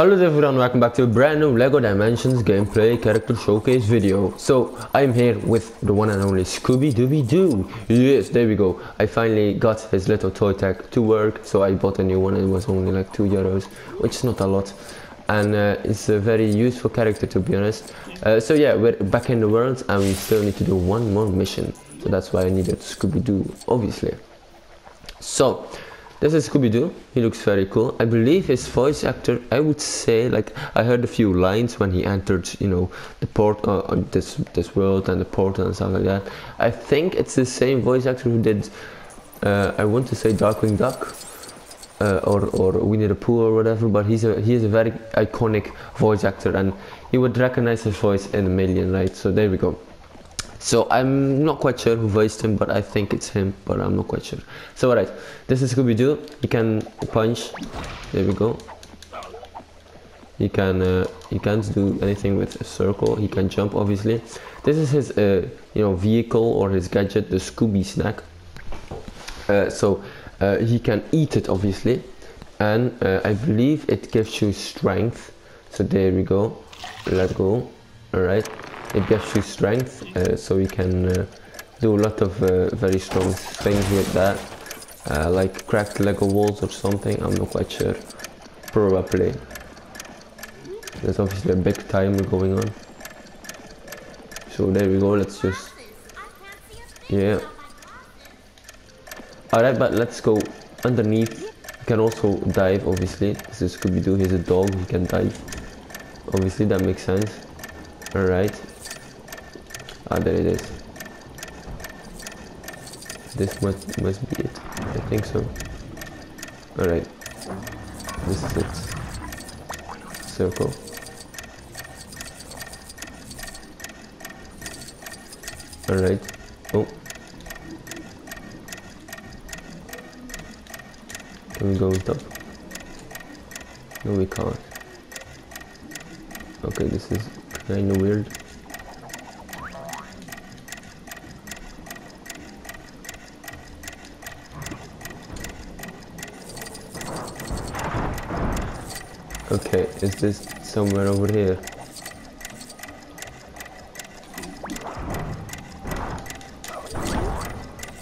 Hello everyone, welcome back to a brand new LEGO Dimensions gameplay character showcase video. So, I'm here with the one and only Scooby Dooby Doo. Yes, there we go. I finally got his little toy tag to work, so I bought a new one. It was only like 2 euros, which is not a lot. And uh, it's a very useful character to be honest. Uh, so yeah, we're back in the world and we still need to do one more mission. So that's why I needed Scooby Doo, obviously. So, this is Scooby-Doo. He looks very cool. I believe his voice actor, I would say, like, I heard a few lines when he entered, you know, the port, uh, this, this world and the portal and stuff like that. I think it's the same voice actor who did, uh, I want to say Darkwing Duck. Uh, or, or Winnie the Pooh or whatever, but he's a he is a very iconic voice actor, and you would recognize his voice in a million, right? So there we go. So I'm not quite sure who voiced him, but I think it's him, but I'm not quite sure. So alright, this is Scooby-Doo. He can punch. There we go. He can uh, he can't do anything with a circle. He can jump, obviously. This is his uh, you know vehicle or his gadget, the Scooby snack. Uh, so uh, he can eat it, obviously, and uh, I believe it gives you strength. So there we go. Let go. Alright it gives you strength uh, so you can uh, do a lot of uh, very strong things with that. Uh, like crack lego walls or something i'm not quite sure. Probably. There's obviously a big timer going on. So there we go let's just yeah. Alright but let's go underneath. You can also dive obviously. This is scooby-doo he's a dog he can dive. Obviously that makes sense alright Ah, there it is. This must, must be it. I think so. Alright. This is it. Circle. Alright. Oh. Can we go on top? No, we can't. Okay, this is kinda weird. Okay, is this somewhere over here?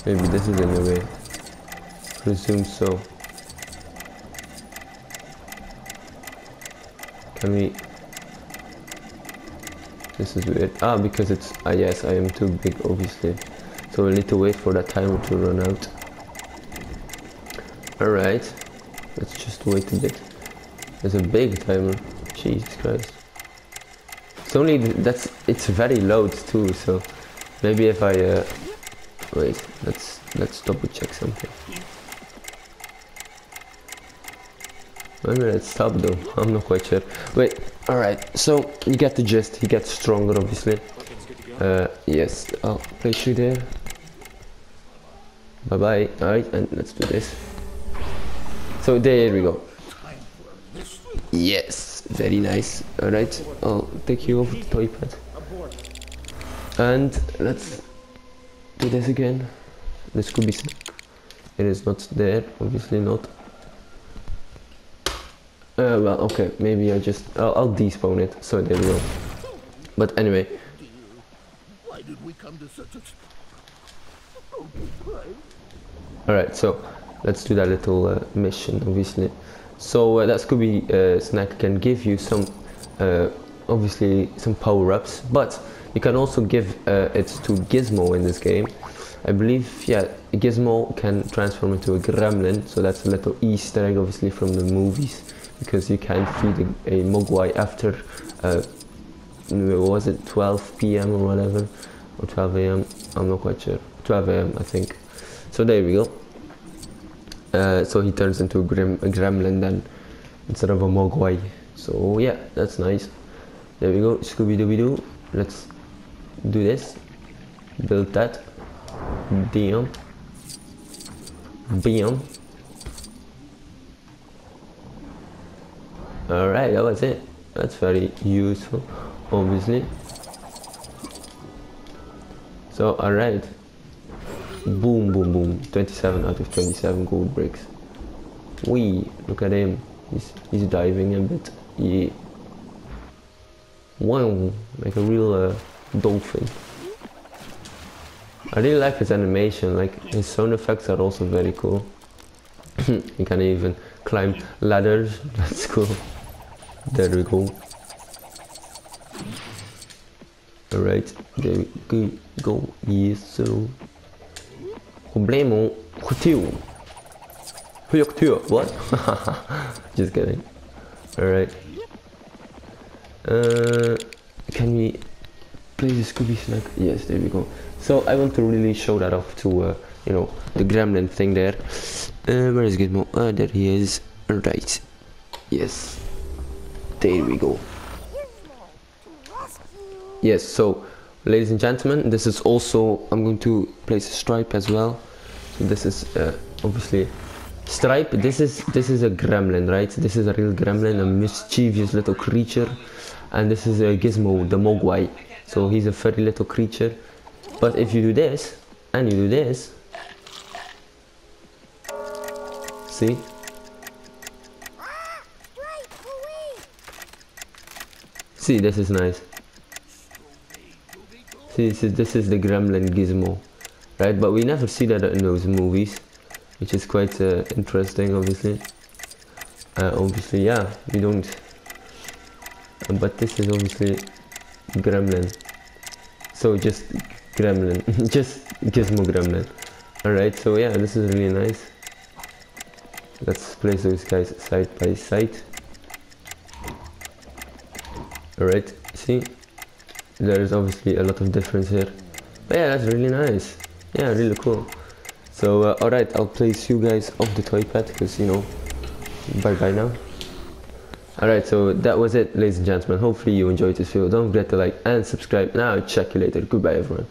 Maybe this is in the way. Presume so. Can we... This is weird. Ah, because it's... Ah, yes, I am too big, obviously. So we'll need to wait for that timer to run out. Alright. Let's just wait a bit. There's a big timer. Jesus Christ. It's only that's it's very loud too. So maybe if I uh, wait, let's let's double check something. Maybe let's stop though. I'm not quite sure. Wait. All right. So you get the gist. He gets stronger, obviously. Uh, yes. I'll place you there. Bye bye. All right, and let's do this. So there we go. Yes, very nice. Alright, I'll take you over the toy pad. And let's do this again. This could be snack. It is not there, obviously not. Uh, well, okay, maybe I just, I'll, I'll despawn it, so there we go. But anyway. Why did we come to such a... Alright, so let's do that little uh, mission, obviously. So uh, that Scooby uh, snack can give you some, uh, obviously some power-ups, but you can also give uh, it to Gizmo in this game. I believe, yeah, Gizmo can transform into a gremlin, so that's a little Easter egg, obviously from the movies, because you can't feed a, a Mogwai after, uh, was it 12 p.m. or whatever, or 12 a.m. I'm not quite sure. 12 a.m. I think. So there we go. Uh, so he turns into a, grim, a gremlin then instead of a mogwai so yeah that's nice there we go scooby-dooby-doo let's do this build that bam bam all right that was it that's very useful obviously so all right Boom, boom, boom. 27 out of 27 gold bricks. Wee, look at him. He's, he's diving a bit. Yeah. Wow, like a real uh, dolphin. I really like his animation, like his sound effects are also very cool. you can even climb ladders, that's cool. There we go. Alright, there we go. Yes, so. Problemo, goed what? Just kidding. Alright. Uh, can we play the Scooby Snack? Yes, there we go. So I want to really show that off to, uh, you know, the gremlin thing there. Uh, where is Gizmo? Uh, there he is. Right. Yes. There we go. Yes, so ladies and gentlemen, this is also, I'm going to place a stripe as well. So this is uh, obviously Stripe, this is this is a gremlin, right? This is a real gremlin, a mischievous little creature. And this is a Gizmo, the Mogwai. So he's a furry little creature. But if you do this, and you do this, see? See, this is nice. See, this is, this is the gremlin Gizmo, right? But we never see that in those movies which is quite uh, interesting obviously. Uh, obviously yeah we don't. But this is obviously gremlin. So just gremlin. Just gizmo gremlin. Alright so yeah this is really nice. Let's place those guys side by side alright see there's obviously a lot of difference here but yeah that's really nice yeah really cool so, uh, alright, I'll place you guys off the toy pad because, you know, bye bye now. Alright, so that was it, ladies and gentlemen. Hopefully you enjoyed this video. Don't forget to like and subscribe. Now, check you later. Goodbye, everyone.